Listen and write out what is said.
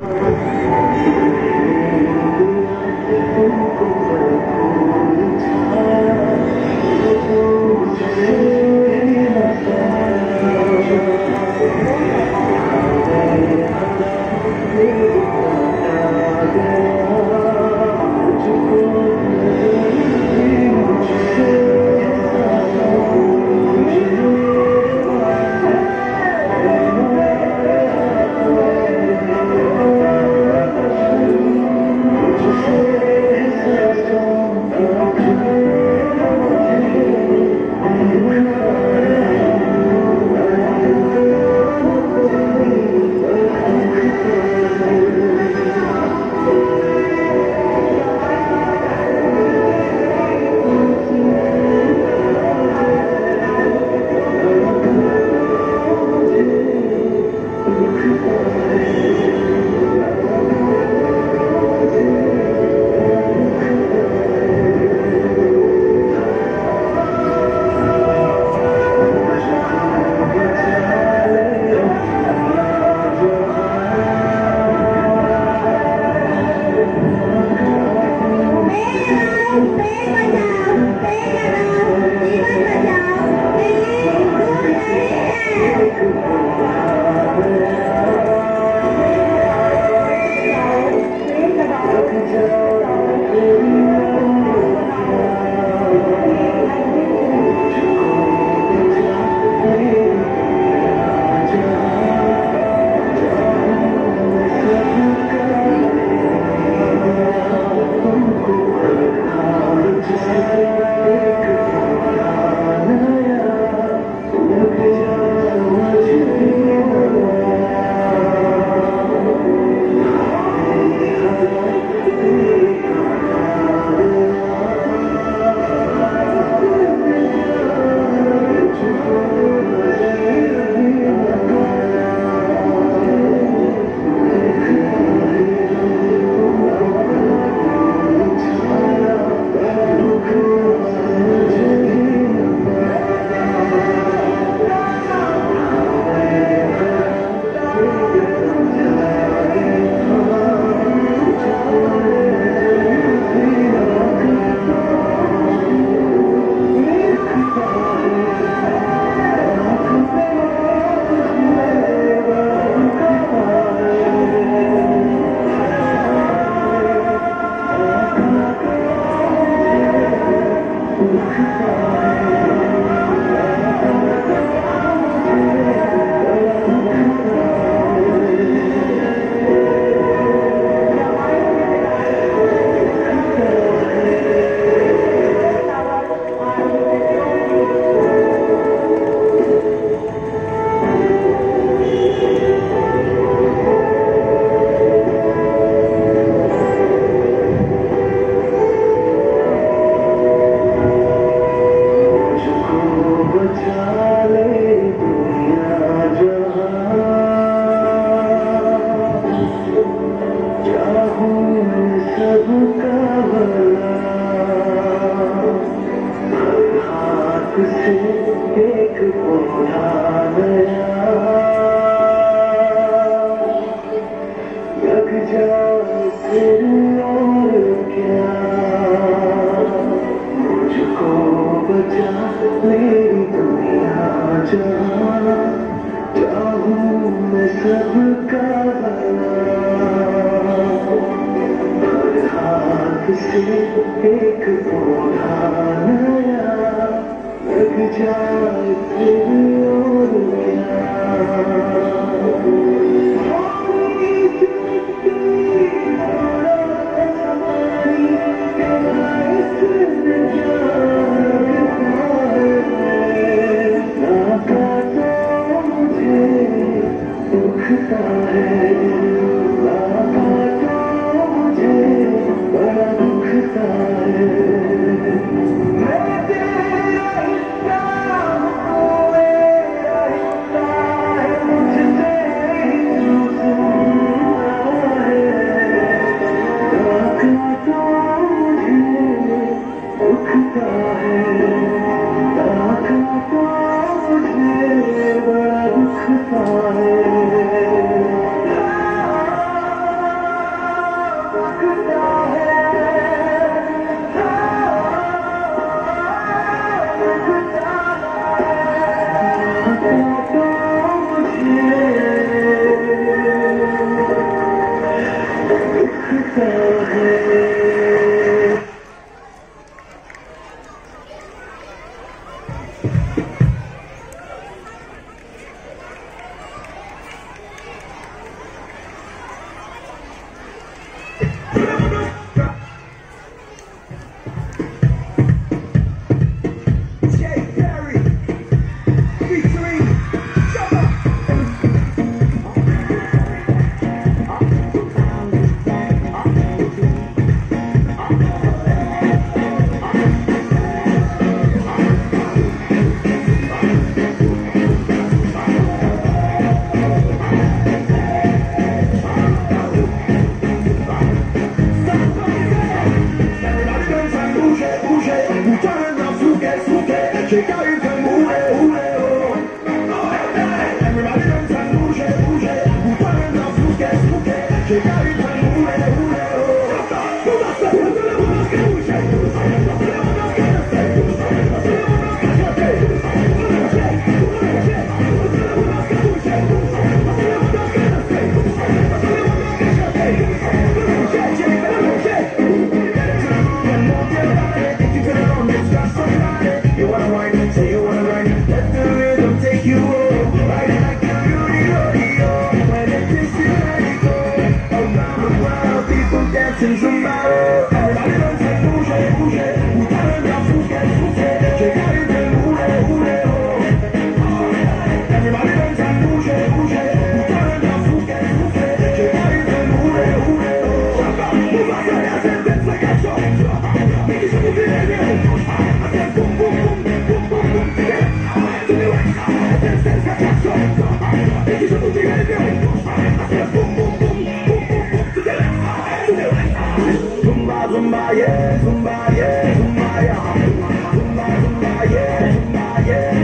啊！मैं तेरा Everybody dance and bouge, bouge, vous parlez d'un fouquet, fouquet, j'ai qu'à une Texas. Zumba, zumba, yeah, zumba, yeah, zumba, yeah. Zumba, zumba, yeah, yeah.